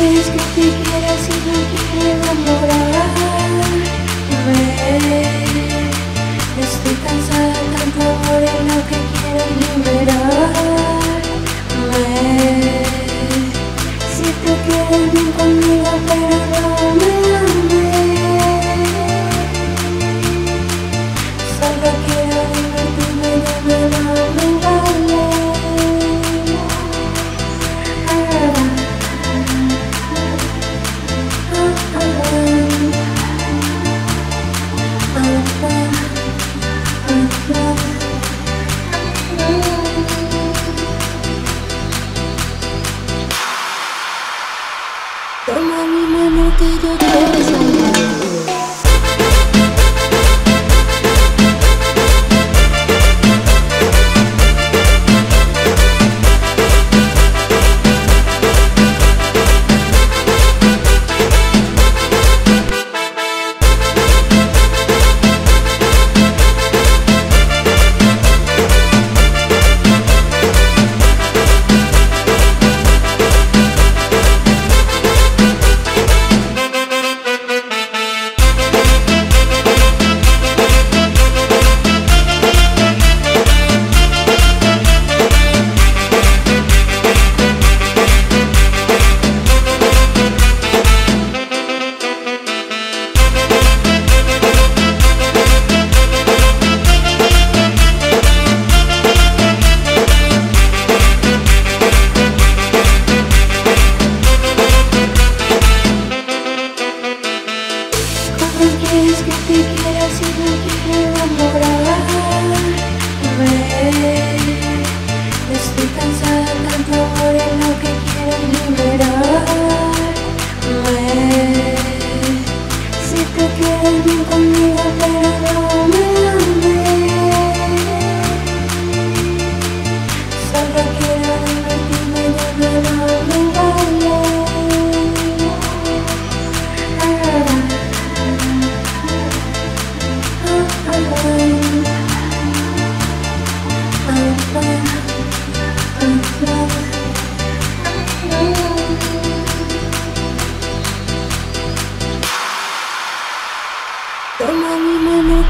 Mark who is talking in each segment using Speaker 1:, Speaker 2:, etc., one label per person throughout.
Speaker 1: ¿Cómo quieres que te quiera si no quieres enamorarme? Estoy cansada de tanto amor en lo que quiero liberarme Si te quieres bien conmigo pero mano que yo quiero salvar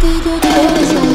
Speaker 1: mano que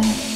Speaker 1: sky.